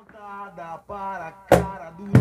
Montada para a cara do